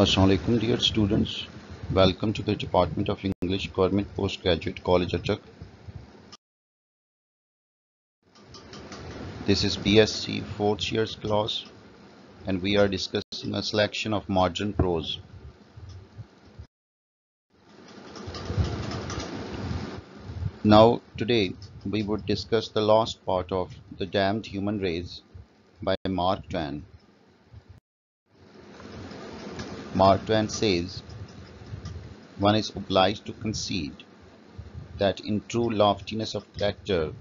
Assalamualaikum dear students. Welcome to the Department of English Government Postgraduate College Attock. This is BSc 4th year's class and we are discussing a selection of modern prose. Now today we would discuss the last part of The Damned Human Race by Mark Twain. Mark Twain says, one is obliged to concede that in true loftiness of character,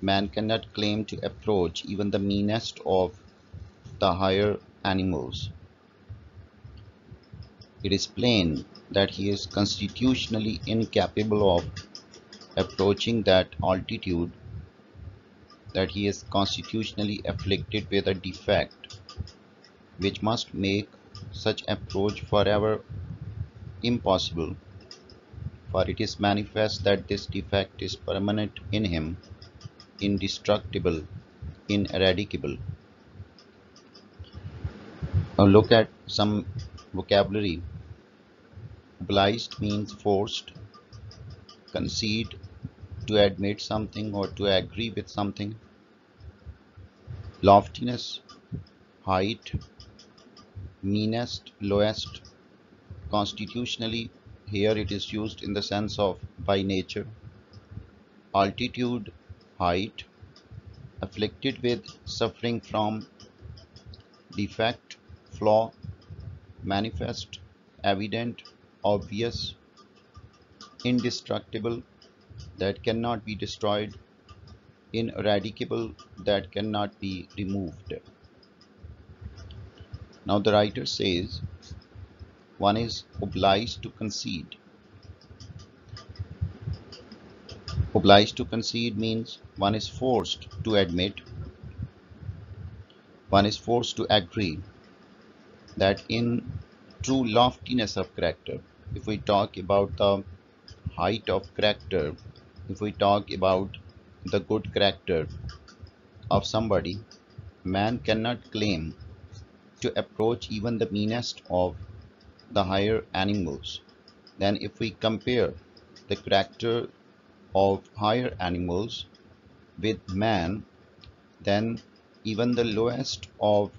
man cannot claim to approach even the meanest of the higher animals. It is plain that he is constitutionally incapable of approaching that altitude, that he is constitutionally afflicted with a defect which must make such approach forever impossible, for it is manifest that this defect is permanent in him, indestructible, ineradicable. Now look at some vocabulary. Obliged means forced, concede, to admit something or to agree with something. Loftiness, height, meanest, lowest. Constitutionally, here it is used in the sense of by nature. Altitude, height, afflicted with suffering from defect, flaw, manifest, evident, obvious, indestructible, that cannot be destroyed, ineradicable, that cannot be removed. Now the writer says one is obliged to concede. Obliged to concede means one is forced to admit, one is forced to agree that in true loftiness of character, if we talk about the height of character, if we talk about the good character of somebody, man cannot claim to approach even the meanest of the higher animals. Then if we compare the character of higher animals with man, then even the lowest of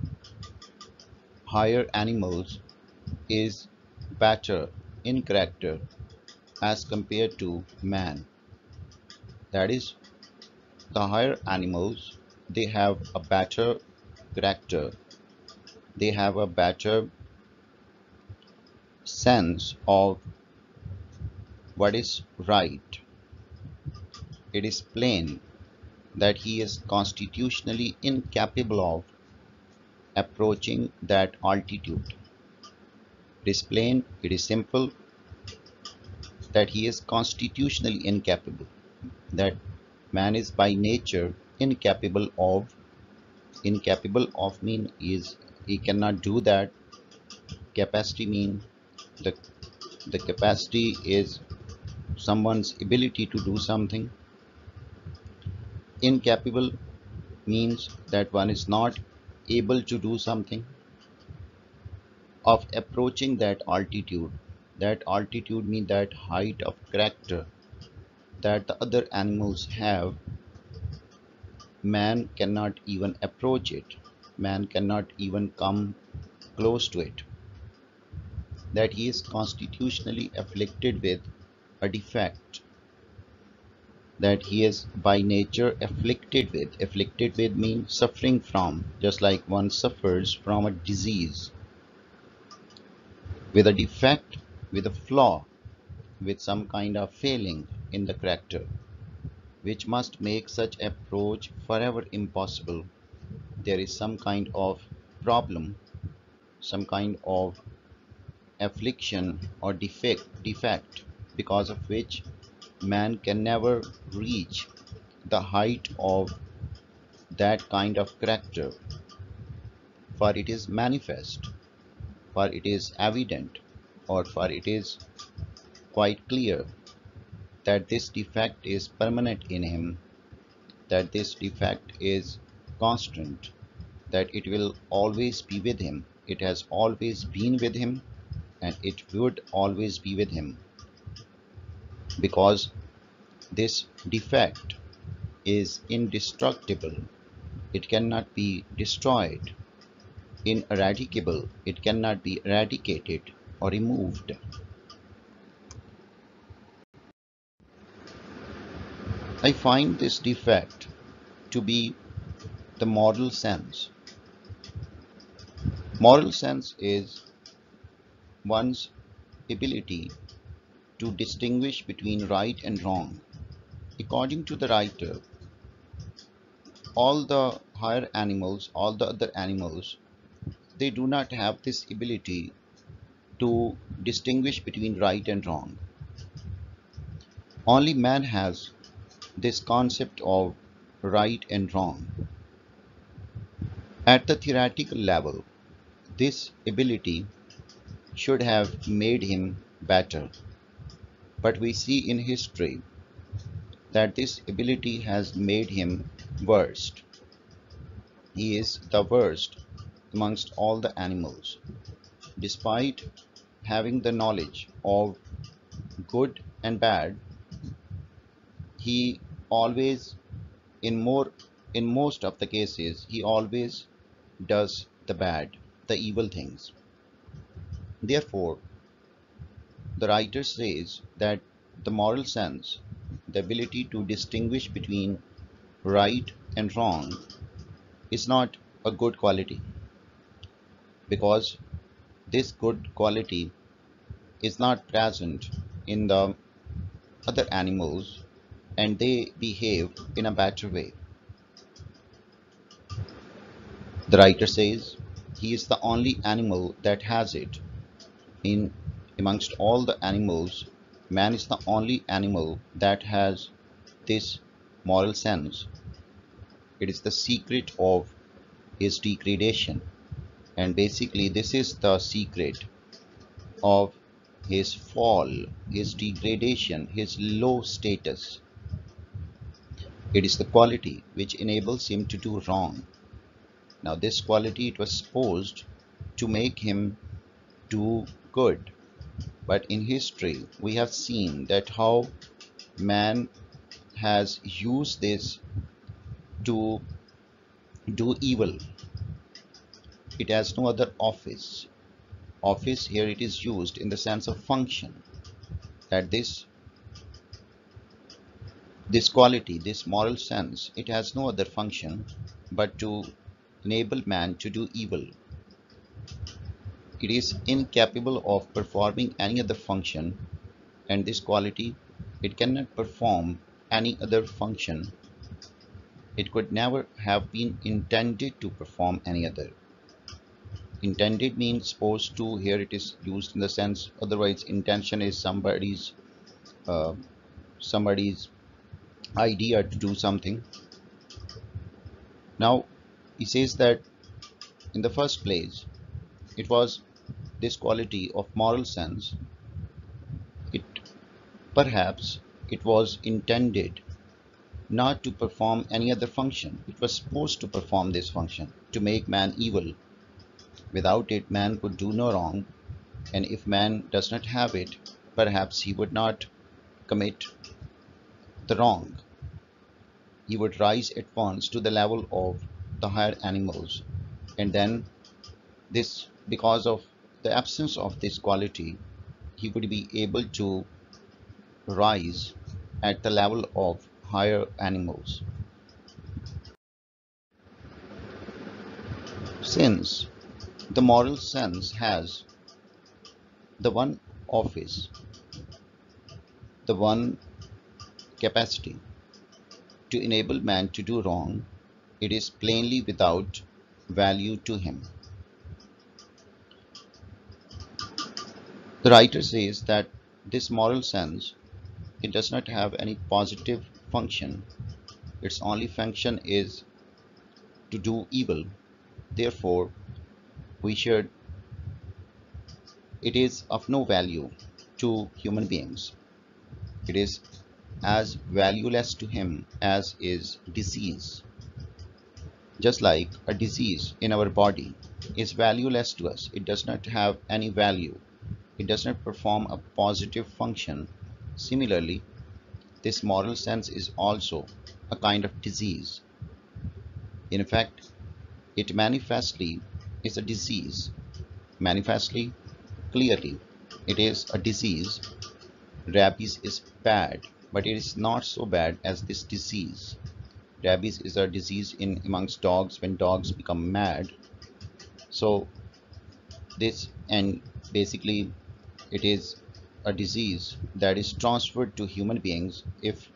higher animals is better in character as compared to man. That is, the higher animals, they have a better character. They have a better sense of what is right it is plain that he is constitutionally incapable of approaching that altitude. It is plain, it is simple that he is constitutionally incapable, that man is by nature incapable of, incapable of mean is he cannot do that, capacity mean the, the capacity is someone's ability to do something. Incapable means that one is not able to do something. Of approaching that altitude that altitude means that height of character that the other animals have man cannot even approach it man cannot even come close to it that he is constitutionally afflicted with a defect that he is by nature afflicted with. Afflicted with means suffering from, just like one suffers from a disease. With a defect, with a flaw, with some kind of failing in the character, which must make such approach forever impossible. There is some kind of problem, some kind of affliction or defect, defect because of which man can never reach the height of that kind of character. For it is manifest for it is evident or for it is quite clear that this defect is permanent in him that this defect is constant that it will always be with him. It has always been with him and it would always be with him. Because this defect is indestructible. It cannot be destroyed. Ineradicable. It cannot be eradicated or removed. I find this defect to be the moral sense. Moral sense is one's ability to distinguish between right and wrong. According to the writer, all the higher animals, all the other animals, they do not have this ability to distinguish between right and wrong. Only man has this concept of right and wrong. At the theoretical level, this ability should have made him better. But we see in history that this ability has made him worst. He is the worst amongst all the animals. Despite having the knowledge of good and bad, he always in more in most of the cases he always does the bad the evil things therefore the writer says that the moral sense the ability to distinguish between right and wrong is not a good quality because this good quality is not present in the other animals and they behave in a better way. The writer says he is the only animal that has it. In amongst all the animals, man is the only animal that has this moral sense. It is the secret of his degradation and basically this is the secret of his fall, his degradation, his low status. It is the quality which enables him to do wrong. Now this quality it was supposed to make him do good. But in history we have seen that how man has used this to do evil. It has no other office. Office here it is used in the sense of function. That this this quality, this moral sense, it has no other function but to enable man to do evil. It is incapable of performing any other function and this quality, it cannot perform any other function. It could never have been intended to perform any other. Intended means supposed to, here it is used in the sense, otherwise intention is somebody's uh, somebody's idea to do something now he says that in the first place it was this quality of moral sense. It perhaps it was intended not to perform any other function. It was supposed to perform this function to make man evil. Without it man could do no wrong. And if man does not have it perhaps he would not commit the wrong, he would rise at once to the level of the higher animals. And then this, because of the absence of this quality, he would be able to rise at the level of higher animals. Since the moral sense has the one office, the one capacity to enable man to do wrong, it is plainly without value to him. The writer says that this moral sense, it does not have any positive function. Its only function is to do evil. Therefore, we should, it is of no value to human beings. It is as valueless to him as is disease. Just like a disease in our body, is valueless to us. It does not have any value. It does not perform a positive function. Similarly, this moral sense is also a kind of disease. In fact, it manifestly is a disease. Manifestly, clearly, it is a disease. Rabies is bad, but it is not so bad as this disease. Rabies is a disease in amongst dogs when dogs become mad. So this and basically it is a disease that is transferred to human beings if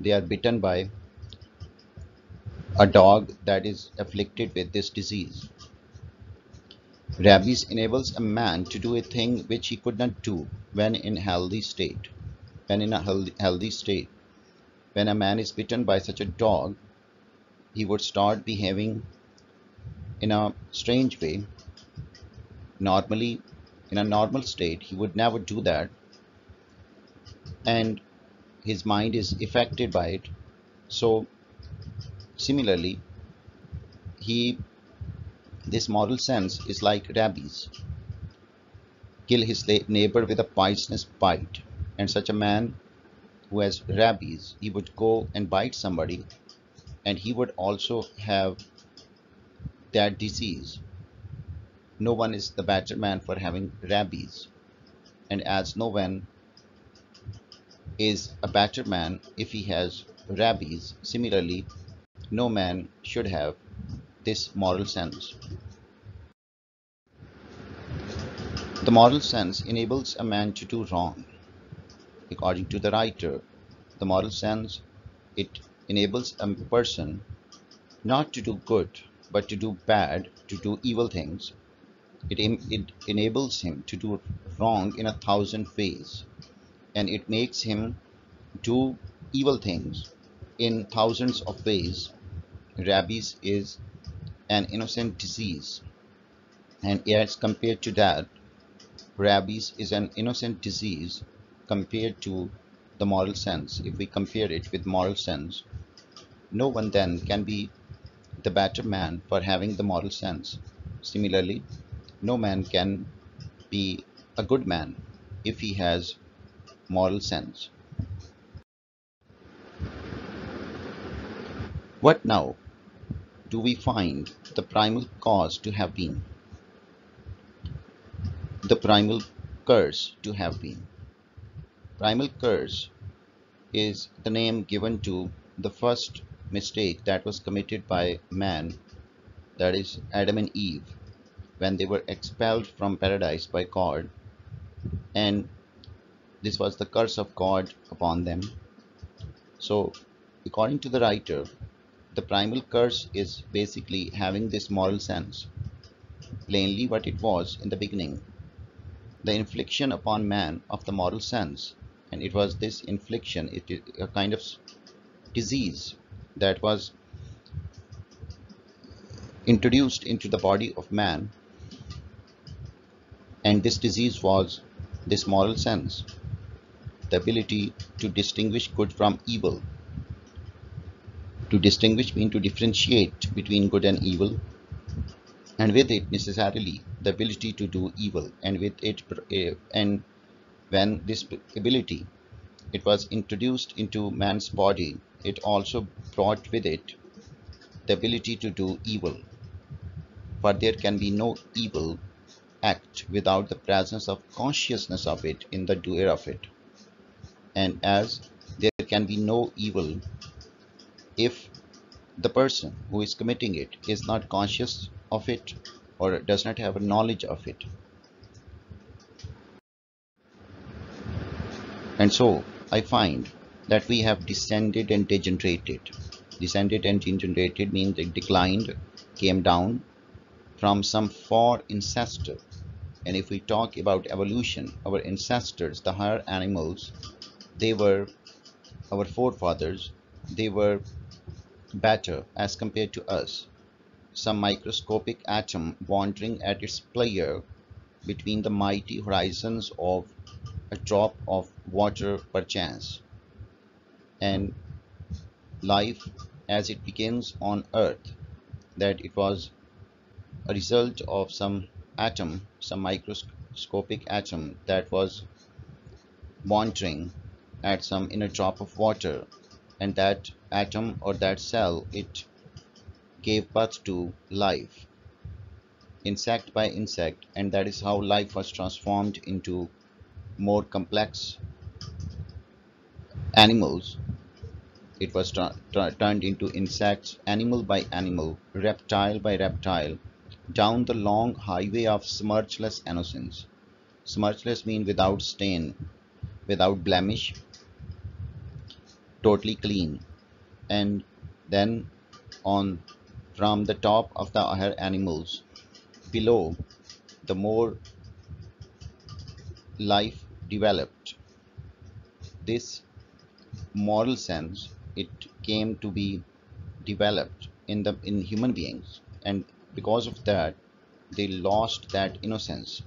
they are bitten by a dog that is afflicted with this disease. Rabies enables a man to do a thing which he could not do when in healthy state. When in a healthy state, when a man is bitten by such a dog, he would start behaving in a strange way. Normally, in a normal state, he would never do that, and his mind is affected by it. So, Similarly, he this moral sense is like rabies. Kill his neighbor with a poisonous bite, and such a man who has rabies, he would go and bite somebody, and he would also have that disease. No one is the better man for having rabies, and as no one is a better man if he has rabies, similarly, no man should have this moral sense. The moral sense enables a man to do wrong. According to the writer, the moral sense it enables a person not to do good but to do bad, to do evil things. It, it enables him to do wrong in a thousand ways. And it makes him do evil things in thousands of ways. Rabies is an innocent disease. And as compared to that rabies is an innocent disease compared to the moral sense. If we compare it with moral sense no one then can be the better man for having the moral sense. Similarly no man can be a good man if he has moral sense. What now do we find the primal cause to have been, the primal curse to have been. Primal curse is the name given to the first mistake that was committed by man, that is Adam and Eve, when they were expelled from paradise by God, and this was the curse of God upon them. So, according to the writer, the primal curse is basically having this moral sense, plainly what it was in the beginning. The infliction upon man of the moral sense, and it was this infliction, it is a kind of disease that was introduced into the body of man. And this disease was this moral sense the ability to distinguish good from evil to distinguish mean to differentiate between good and evil. And with it necessarily the ability to do evil. And with it uh, and when this ability it was introduced into man's body it also brought with it the ability to do evil for there can be no evil act without the presence of consciousness of it in the doer of it and as there can be no evil if the person who is committing it is not conscious of it or does not have a knowledge of it. And so I find that we have descended and degenerated. Descended and degenerated means it declined, came down from some far ancestor. And if we talk about evolution, our ancestors, the higher animals, they were our forefathers, they were better as compared to us, some microscopic atom wandering at its pleasure between the mighty horizons of a drop of water perchance. And life as it begins on earth, that it was a result of some atom, some microscopic atom that was wandering at some inner drop of water and that atom or that cell it gave birth to life insect by insect and that is how life was transformed into more complex animals. It was turned into insects animal by animal reptile by reptile down the long highway of smirchless innocence. Smirchless mean without stain without blemish totally clean. And then on from the top of the higher animals below the more life developed this moral sense it came to be developed in the in human beings. And because of that they lost that innocence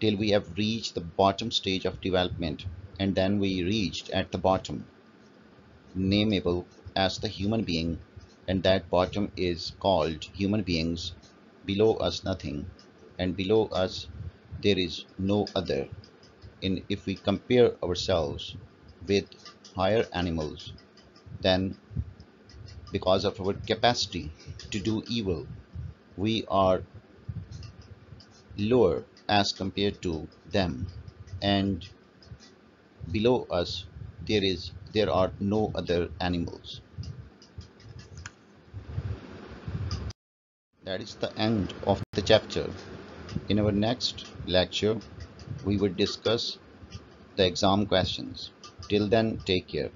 till we have reached the bottom stage of development. And then we reached at the bottom nameable as the human being. And that bottom is called human beings. Below us nothing. And below us there is no other in if we compare ourselves with higher animals then because of our capacity to do evil we are lower as compared to them. And below us there is there are no other animals. That is the end of the chapter. In our next lecture we will discuss the exam questions. Till then take care